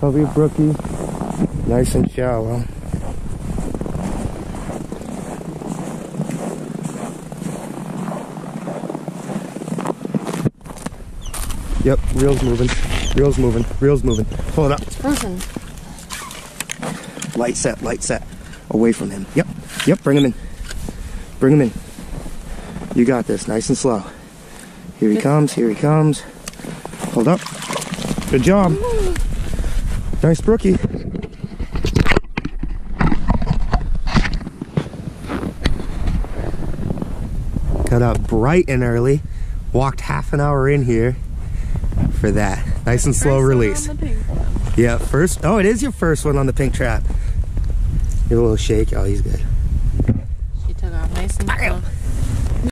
Covey brookie. Nice and shallow. Yep, reel's moving. Reel's moving. Reel's moving. Pull it up. It's frozen. Light set, light set. Away from him. Yep, yep, bring him in. Bring him in. You got this, nice and slow. Here he comes, here he comes. Hold up. Good job. Nice brookie. Got up bright and early. Walked half an hour in here for that. Nice and slow release. Yeah, first. Oh, it is your first one on the pink trap. Give a little shake. Oh, he's good. She took off nice and slow.